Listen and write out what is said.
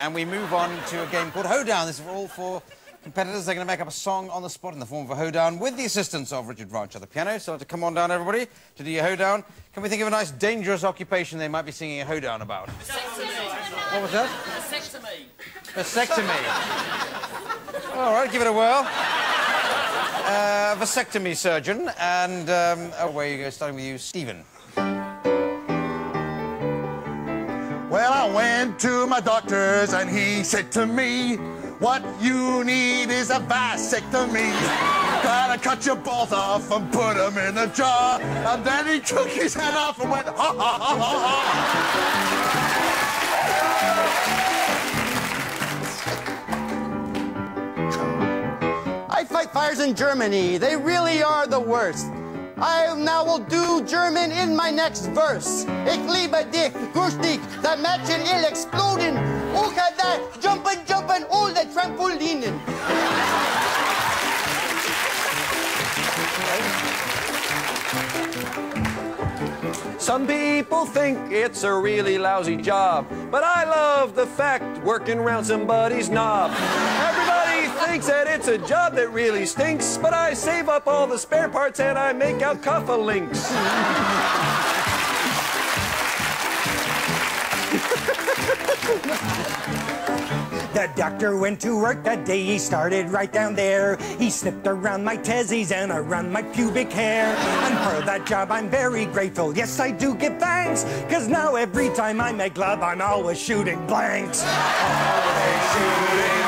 And we move on to a game called Hoedown. This is for all four competitors. They're going to make up a song on the spot in the form of a hoedown with the assistance of Richard Vranch at the piano. So to come on down, everybody, to do your hoedown. Can we think of a nice, dangerous occupation they might be singing a hoedown about? What was that? Vasectomy. Vasectomy. all right, give it a whirl. Uh, vasectomy surgeon. And um, away you go, starting with you, Stephen. I went to my doctor's and he said to me, What you need is a vasectomy. Gotta cut your balls off and put them in a jar. And then he took his head off and went, Ha ha ha ha ha. I fight fires in Germany. They really are the worst. I now will do German in my next verse. Ich liebe dich, grüß dich, the Mädchen ill exploding. Okay, that jumping, jumping, all the trampolinen. Some people think it's a really lousy job, but I love the fact working around somebody's knob. Thinks that it's a job that really stinks, but I save up all the spare parts and I make out cufflinks. The doctor went to work that day, he started right down there. He snipped around my testes and around my pubic hair. And for that job, I'm very grateful. Yes, I do give thanks, cause now every time I make love, I'm always shooting blanks. Always shooting